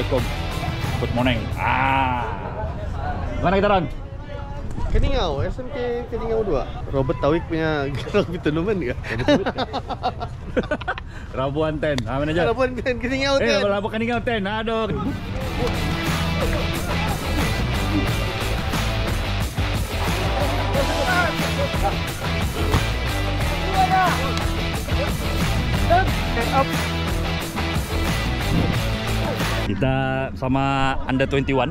Assalamualaikum. Good morning. Ah. Mana kita Ron? Keningau, SMK Keningau 2 Robert Tawik punya rugby tournament nggak? Rabuan 10. Ah, mana aja? Rabuan kan Keningau Eh, kan? Rabuan kan tinggal 10. Aduh. Kita sama Under 21.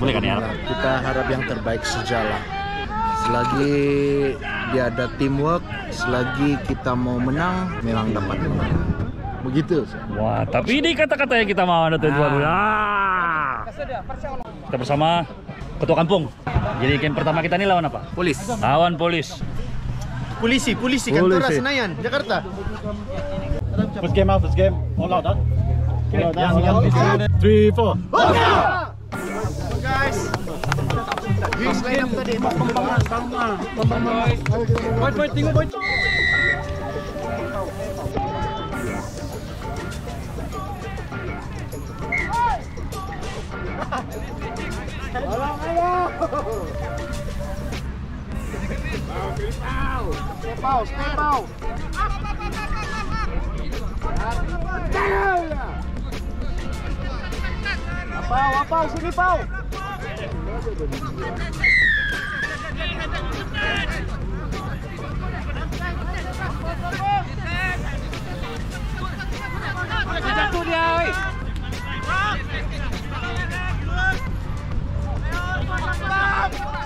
Boleh kan ya? Kita harap yang terbaik sejalan. Selagi dia ada teamwork, selagi kita mau menang, memang dapat menang. Begitu. Wah, tapi ini kata-kata yang kita mau Under 21. Ah. Kita bersama Ketua Kampung. Jadi game pertama kita ini lawan apa? Polis Lawan polis. Polisi, polisi, Polisi. Senayan, Jakarta First game out, first game. All out, huh? All out, all out. three, four. So guys, please line up tadi. Pambangan, pambangan, pambangan. Boy, boy, tinggal boy. Tolong ayo. Step out, step out. Step out. Apau, sini pau Come on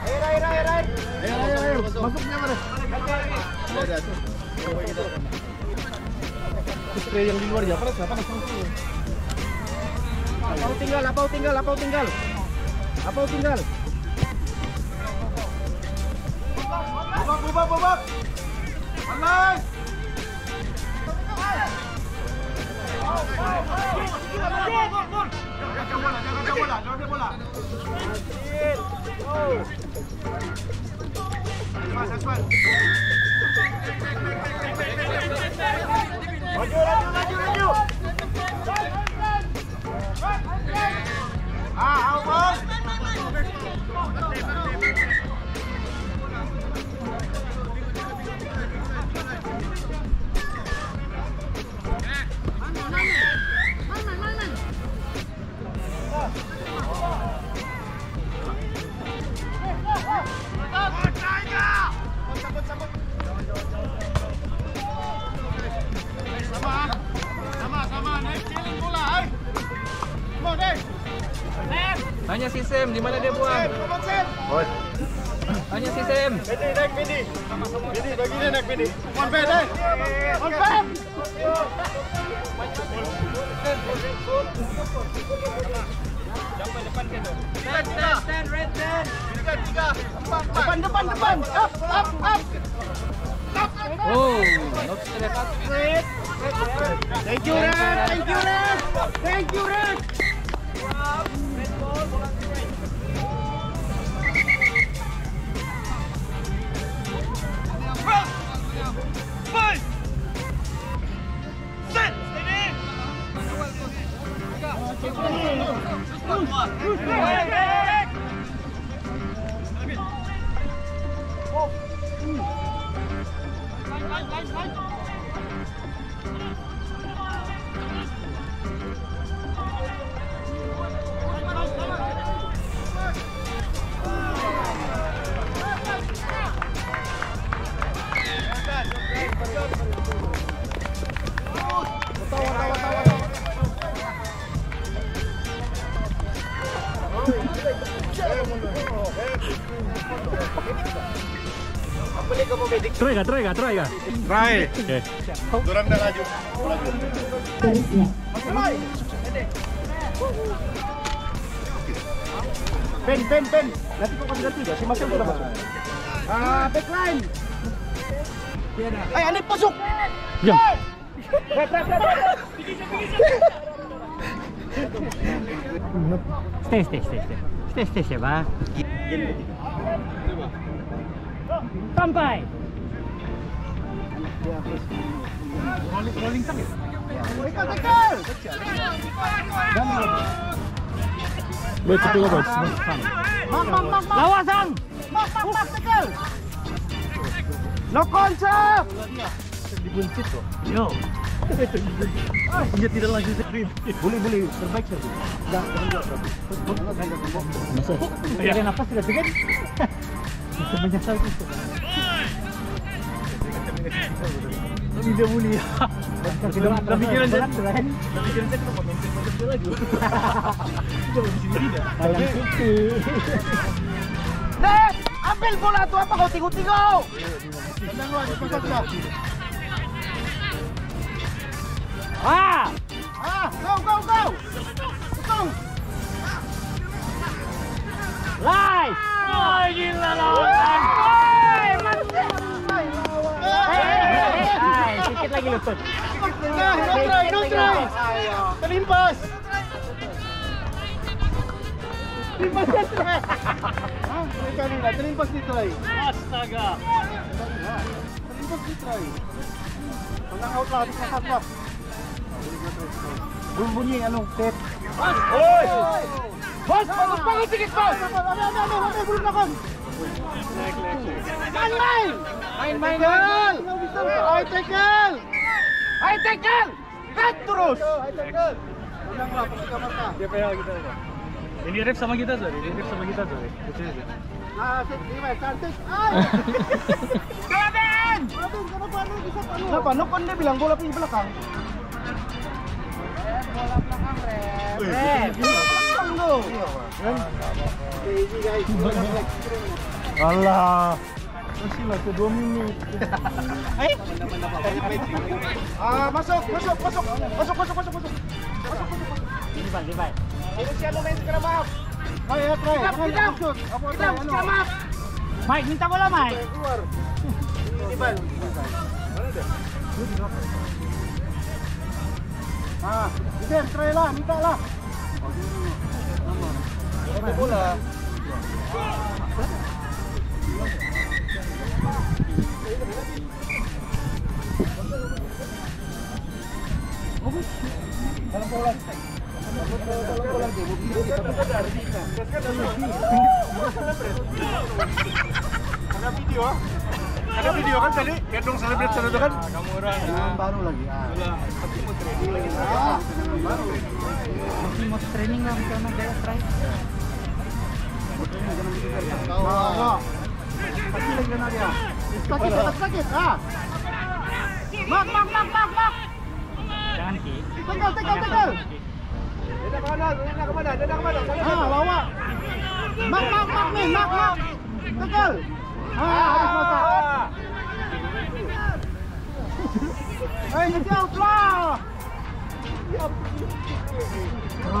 Masuknya? Spray yang di luar ya, panas panas Apau tinggal, apau tinggal, apau tinggal. Apau tinggal. Bobak. Panas. Jaga bola, bola, bola. Ah, Alman. Sama, Tanya si Sam. Bedi, naik Bedi. Bedi, bagi dia naik Bedi. On bed, eh. On stand. Tiga, tiga. Empat, empat. Depan, depan, depan. Up, up, up. Oh, straight up. Thank you, Red. Thank you, Red. Thank you, Red. Fight! Set! Try gak? Try gak? Try gak? Try. Oke. Durang dah laju. Ben, Ben, Ben. Nanti kau kasih ganti Si Marcel sudah masuk. Ah, backline. Eh, Anip masuk. Jom. Stay, stay, stay, stay. Stay, stay, stay, ba? Sampai. Tekel, tekel. Baik, cepat guys. Mak, mak, mak, mak. Lawasan. Mak, mak, mak, tekel. No concept. Yo. Dia tidak lanjut. Boleh, boleh. Terbaik saja. Dah, Masuk. Kira nafas sudah tekan. Bisa menyesal itu. Dia boleh. Tapi kira dia Tapi kira dia kenapa dia lagi? Tidak. Ambil bola tu apa kau cepat sudah. Ah! Ah, go, go, go. Go. Live! Oh, gila lawasan. Lagi lutut. Nah, no try, no try. Terlimpas. Terlimpas dia try. Ah, ini kali lah, terlimpas dia try. Astaga. Terlimpas dia try. Tenang out lah, disakat lah. Bunyi anu, set. Oi. Bos, bagus, bagus sikit, bos. Ada, ada, ada, ada, belum nakon. Main, main. Main, main, main. Ay, tackle. Ay, tackle. Cut terus. Ay, tackle. Dia PH kita. Ini ref sama kita tuh. Ini ref sama kita tuh. Ah, set, lima, cantik. Ay. Kevin! Kevin, kenapa anu bisa anu? Kenapa? Nukon dia bilang bola di belakang. Bola belakang, Ref. Ref. Allah. Masih lah ke 2 menit. Eh? Ah, masuk, masuk, masuk. Masuk, masuk, masuk, masuk. Ini bang, ini bang. Ini siapa main sekarang maaf? Ayo, try. Kita, kita. Kita, sekarang maaf. Minta bola Mike. Ini bal. Ah, Isen, try lah, minta lah. Ada bola. Ada video ah? Ada video kan tadi? Gendong selebriti sana kan? Kamu orang. Baru lagi. Ah. Baru. Masih mau training lah sama gaya strike. Ah. Pasti lagi kena dia. Sakit, sakit. Ah. Mak, mak, mak, mak, mak. Jangan ki. Tegal, tegal, tegal. Dada kemana? Dada kemana? Dada kemana? Ah, bawa. Mak, mak, mak nih, mak, mak. Tegal. Ah, habis masak. Eh, ngejauh lah. Drop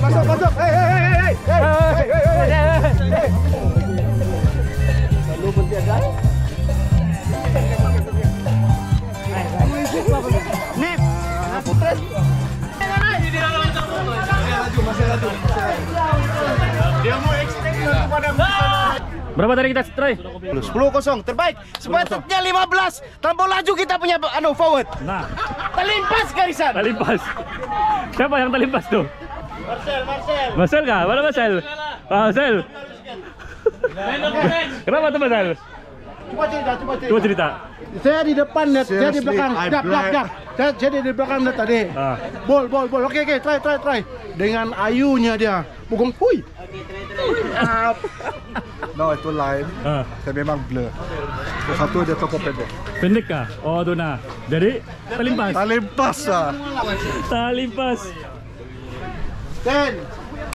masuk, masuk. Hei, hei, hei, hei. Hei, hei, hei. Berhenti Dia mau ekstrim kepada Berapa tadi kita try? 10-0 terbaik. Sepatutnya 15. Terlampau laju kita punya anu forward. Nah, Terlimpas garisan. tali pas. Siapa yang tali pas tuh? Marcel, Marcel. Marcel kah? Mana Marcel? Marcel. Kenapa tuh Marcel? Coba cerita, coba cerita. Coba cerita. Saya di depan lihat, saya di belakang. Dak, black. dak. Saya, saya di belakang lihat tadi. Ah. Bol, bol, bol. Oke, oke, try, try, try. Dengan ayunya dia. Pukul, hui. No, itu line. Uh. Ha. Saya memang blur. So, satu dia tokoh pendek. Pendek kah? Oh, tu nah. Jadi, terlimpas. Terlimpas lah. Terlimpas. Ten.